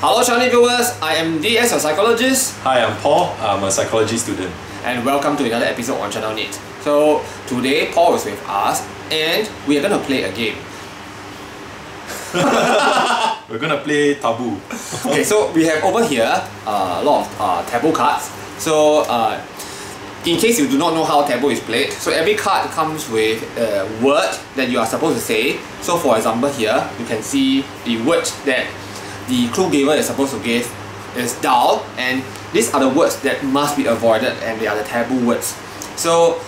Hello, Shiny viewers. I am DS, a psychologist, Hi, I'm Paul. I'm a psychology student. and welcome to another episode on Channel NITT. So today, Paul is with us, and we are gonna play a game. We're gonna play Taboo. Okay, so we have over here uh, a lot of uh, taboo cards. So uh, in case you do not know how taboo is played, so every card comes with a word that you are supposed to say. So for example here, you can see the word that the clue giver is supposed to give is dal and these are the words that must be avoided and they are the taboo words. So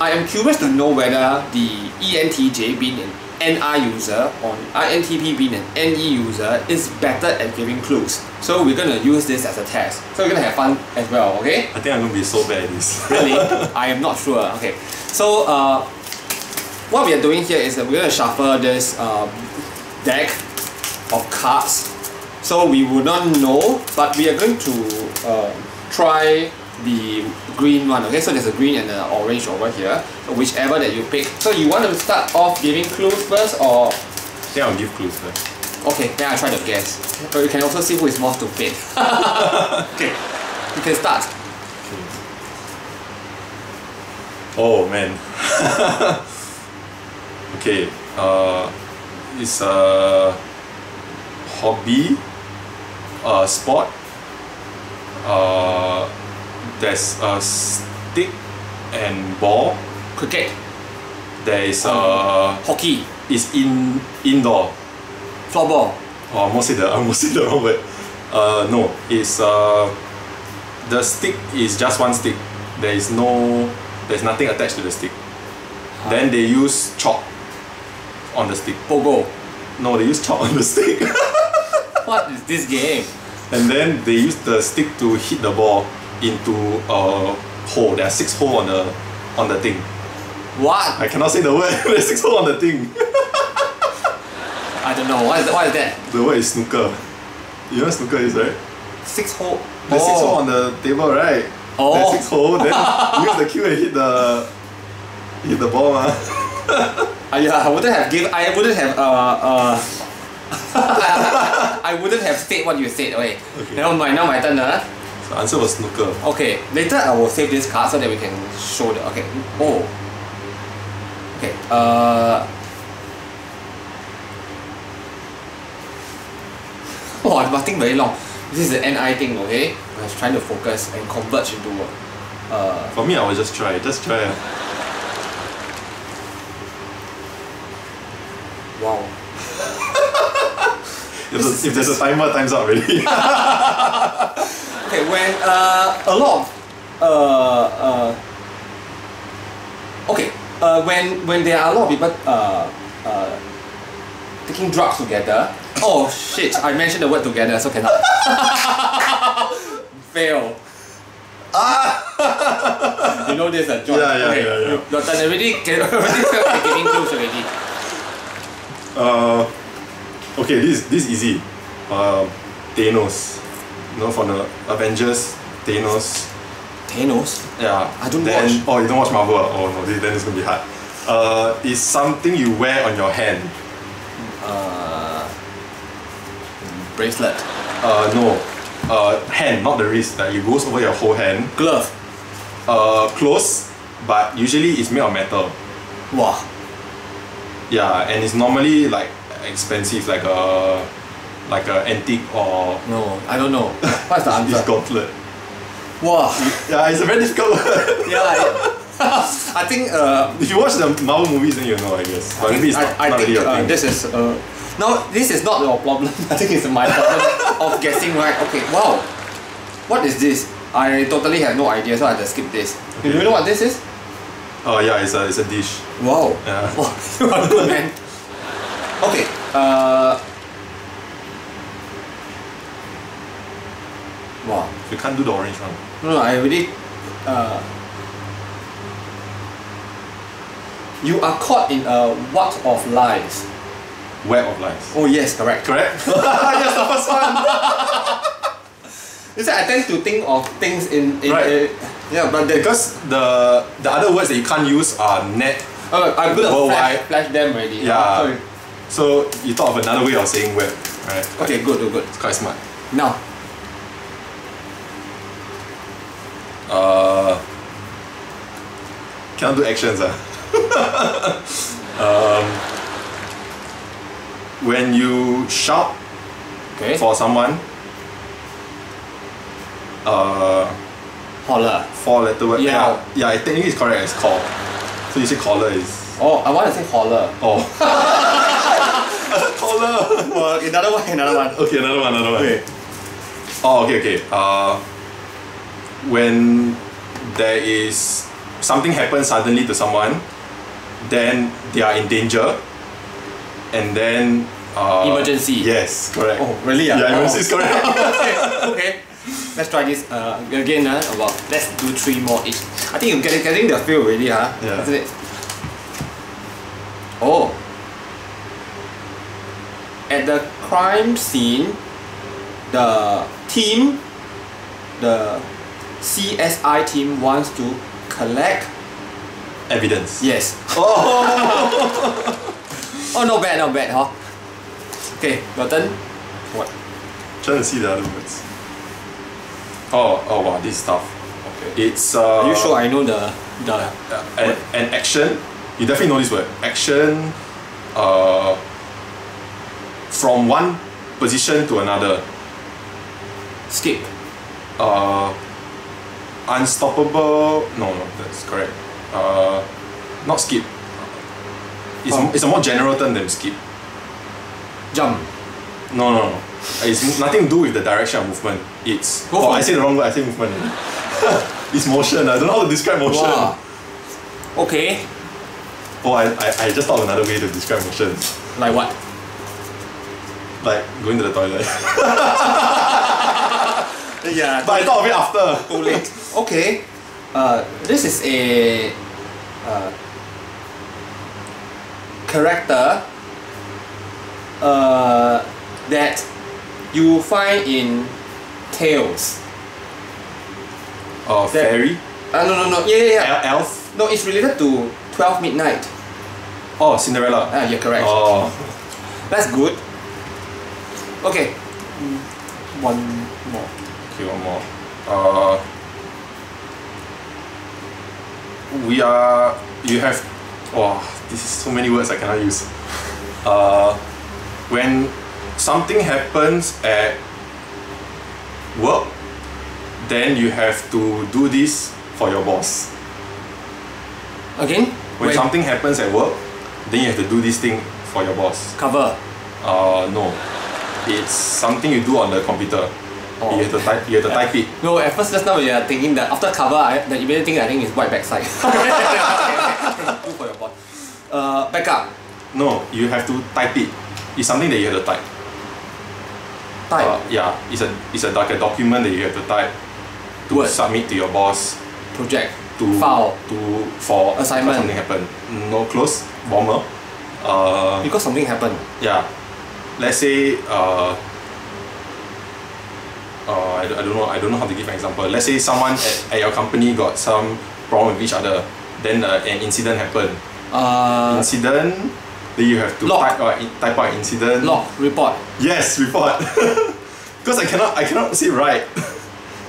I am curious to know whether the ENTJ being an NI user or INTP being an NE user is better at giving clues. So we're gonna use this as a test. So we're gonna have fun as well, okay? I think I'm gonna be so bad at this. Really? I am not sure. Okay. So uh, what we are doing here is that we're gonna shuffle this um, deck of cards. So we will not know, but we are going to uh, try the green one. Okay, so there's a green and an orange over here. Whichever that you pick. So you want to start off giving clues first, or yeah I'll give clues first. okay, then I try to guess. But you can also see who is more stupid. okay, you can start. okay. Oh man. okay. Uh, it's a hobby, a sport. Uh, there's a stick and ball. Cricket, There is a. hockey, It's in indoor. floorball, Oh, I almost said the I almost said the wrong word. Uh, no, it's uh, the stick is just one stick. There is no, there's nothing attached to the stick. Then they use chalk on the stick. pogo. No, they use chalk on the stick. What is this game? and then they use the stick to hit the ball into a hole. There are six holes on the on the thing. What? I cannot say the word. There's six holes on the thing. I don't know. What is, what is that? The word is snooker. You know what snooker is, right? Six hole. There's six holes on the table, right? Oh. There's six holes, then you use the cue and hit the hit the ball, ma. Uh, yeah, I wouldn't have give. I wouldn't have. Uh, uh, I wouldn't have said what you said. Okay. Okay. Never mind. Now my turn. Uh. So answer was snooker. Okay. Later I will save this card so that we can show the. Okay. Oh. Okay. Uh. Oh, I'm think very long. This is the NI thing, okay? I was trying to focus and converge into. Uh, For me, I will just try. Just try. wow. If, the- if there's a timer, time's up already. Okay, when uh, a lot of uh, uh, okay, uh, when when there are a lot of people uh, uh, taking drugs together. Oh shit! I mentioned the word together, so cannot. Fail. Ah. you know this, uh, John. Yeah, yeah, okay, yeah, yeah. you- Your turn already. Can, already giving clues already. uh, okay, this this is easy. Uh, Thanos. You know, from the Avengers, Thanos. Thanos. Yeah. I don't then, watch. Oh, you don't watch Marvel? Oh no, then it's gonna be hard. Uh, it's something you wear on your hand. Uh, bracelet. Uh, no. Uh, hand, not the wrist. Like it goes over your whole hand. Glove. Uh, close, but usually it's made of metal. Wow. Yeah, and it's normally like expensive, like a like a antique or No, I don't know. What's the answer? gauntlet. Wow. Yeah, it's a very difficult word. Yeah, I, I think uh, if you watch the Marvel movies, then you know, I guess. But maybe it's I, not, I not think really uh, thing. this is uh, no, this is not your problem. I think it's my problem of guessing right. Okay, wow, what is this? I totally have no idea, so I just skip this. Do you know what this is? Oh yeah, it's a it's a dish. Wow, Yeah. wow, you are good man. Okay, uh, wow. You can't do the orange one. No, no, I already. Uh, you are caught in a what of lies. Web of lies. Oh yes, correct. Correct? yes, the first one. Is that I tend to think of things in, in Right. uh, yeah, but the, Because the the other words that you can't use are net, Oh, I put a Worldwide. flash, flash them already. Yeah. Sorry. So you thought of another way of saying web, right? Okay, good, good, good. It's quite smart. Now, cannot do actions. Ah. um, when you shout okay. for someone, uh, Holler. four letter word. Yeah. Yeah, yeah. Technically, it's correct as call. So you say caller is. Oh, I want to say holler. Oh. caller. Well, another one, another one. Okay, another one, another one. Okay. Oh, okay, okay. Uh, when there is something happens suddenly to someone, then they are in danger, and then uh, Emergency. Yes, correct. Oh, really? ah? Yeah, Oh. emergency is correct. okay, okay. Let's try this uh, again. Uh, about let's do three more each. I think you're getting getting the feel already, huh? Yeah. Isn't it? Oh. At the crime scene, the team, the CSI team wants to collect. Evidence. Yes. Oh, oh, not bad, not bad, huh? Okay, your turn. What? Trying to see the other words. Oh, oh wow, this is tough. Okay. It's uh, Are you sure I know the the uh, an, an action. You definitely know this word. Action. Uh, from one position to another. skip? uh, unstoppable. No, no, that's correct. Uh, not skip. It's, Oh. it's a more general term than skip. Jump. No, no, no. It's nothing to do with the direction of movement. It's. Go oh, I say the wrong word. I say movement. it's motion. I don't know how to describe motion. Wow. Okay. Oh, I, I, I just thought of another way to describe motion. Like what? Like going to the toilet. Yeah. but I thought of it after. too late. Okay. Uh, this is a uh, character uh, that you find in Tales. Oh, That- fairy. Uh, no, no, no. Yeah, yeah, yeah. El- elf. No, it's related to 12 Midnight. Oh, Cinderella. Ah, you're correct. Oh. That's good. Okay. Mm, One more. One more. Uh, we are. You have. Wow, this is so many words I cannot use. Uh, when something happens at work, then you have to do this for your boss. Again? When something happens at work, then you have to do this thing for your boss. Cover. Uh, no, it's something you do on the computer. Oh. You have to type. You have to type it. No, at first just now you are thinking that after cover, I, the immediate thing I think is white backside. Do for your. Uh, backup. No, you have to type it. It's something that you have to type. Type. Uh, yeah, it's a it's a like a document that you have to type to Word. submit to your boss project. to File. to for Assignment. for something happened. No close warmer. Uh, Because something happened. yeah. Let's say uh, I, don't- I don't know I don't know how to give an example. Let's say someone at, at your company got some problem with each other. Then uh, an incident happened. Uh, Incident. Then you have to Log. type out type out incident. log, report. Yes, report. Because I cannot I cannot say right.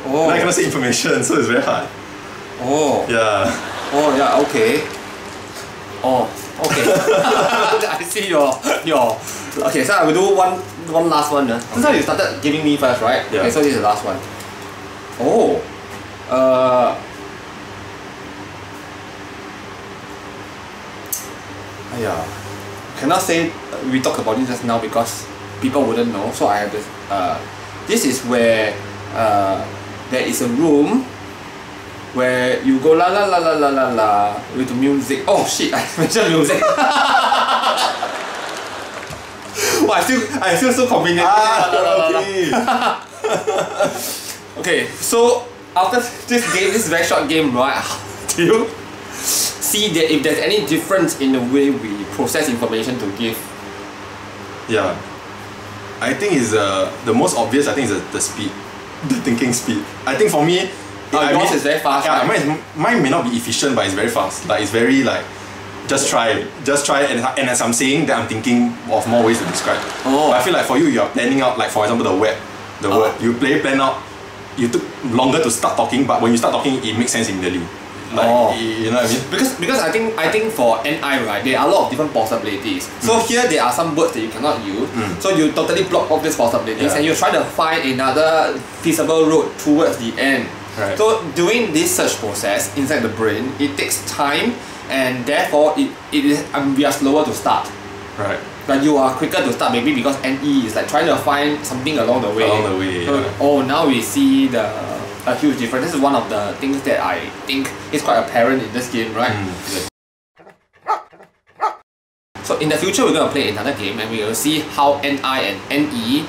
Oh. I cannot say information, so it's very hard. Oh. Yeah. Oh yeah, okay. Oh, okay. I see your your okay, so I will do one one last one. Uh. This time you started giving me first, right? Yeah. Okay, so this is the last one. Oh. Uh Yeah. Cannot say uh, we talked about this just now because people wouldn't know. So I have this. Uh, this is where uh, there is a room where you go la la la la la la la with the music. Oh shit! I mentioned music. oh, I still I feel so convenient. Ah, okay. Okay, so after this game, this very short game, right? Do you see that if there's any difference in the way we process information to give? Yeah. I think is uh, the most obvious. I think is the, the speed, the thinking speed. I think for me, Oh, I yours is very fast, Yeah, right? mine, is, mine may not be efficient, but it's very fast. Like it's very like just try it. Just try it. And, and as I'm saying that, I'm thinking of more ways to describe. Oh. But I feel like for you, you're planning out, like for example, the word, the Oh. word. You play, plan out. You took longer to start talking, but when you start talking, it makes sense immediately. Like, Oh. you know what I mean? Because because I think I think for NI right there are a lot of different possibilities. So Mm. here there are some words that you cannot use. So you totally block off these possibilities Yeah. and you try to find another feasible route towards the end. Right. So during this search process inside the brain, it takes time and therefore it, it is um, we are slower to start. Right. But you are quicker to start maybe because NE is like trying to find something along the way. Along the way, So, yeah. Oh, now we see the a huge difference. This is one of the things that I think is quite apparent in this game, right? Mm. So in the future, we're gonna play another game and we will see how NI and NE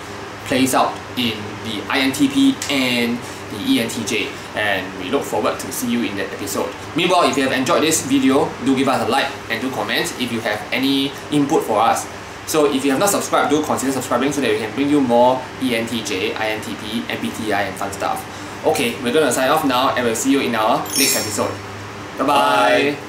plays out in the INTP and the ENTJ. And we look forward to see you in that episode. Meanwhile, if you have enjoyed this video, do give us a like and do comment if you have any input for us. So if you have not subscribed, do consider subscribing so that we can bring you more ENTJ, INTP, MBTI and fun stuff. Okay, we're gonna sign off now and we'll see you in our next episode. Bye bye. Bye.